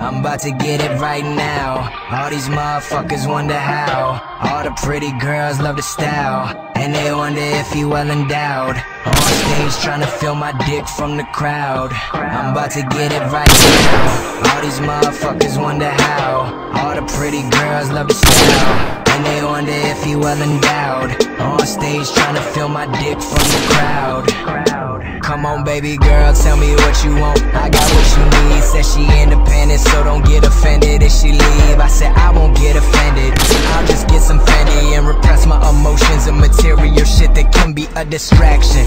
I'm about to get it right now. All these motherfuckers wonder how. All the pretty girls love the style. And they wonder if he well endowed. On stage trying to feel my dick from the crowd. I'm about to get it right now. All these motherfuckers wonder how. All the pretty girls love the style. And they he well endowed. On stage trying to feel my dick from the crowd. Come on, baby girl, tell me what you want. I got what you need. Said she independent, so don't get offended if she leave. I said I won't get offended. I'll just get some Fendi and repress my emotions and material shit that can be a distraction.